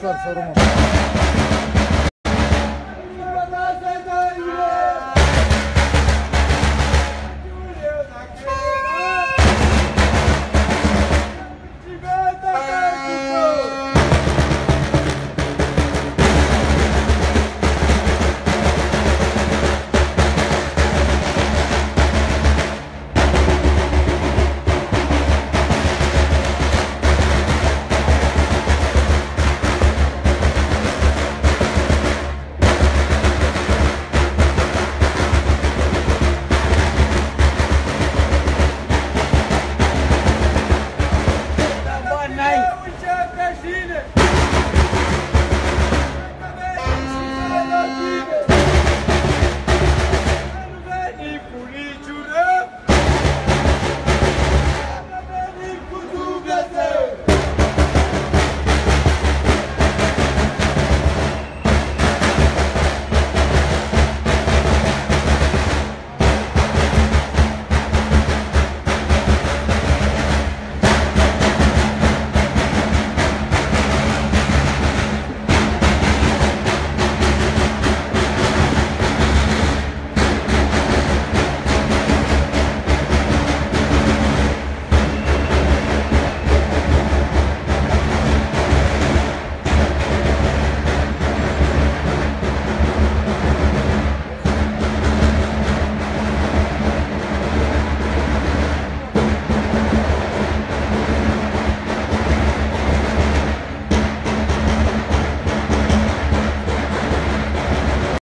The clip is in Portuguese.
Claro, foram. Brasília!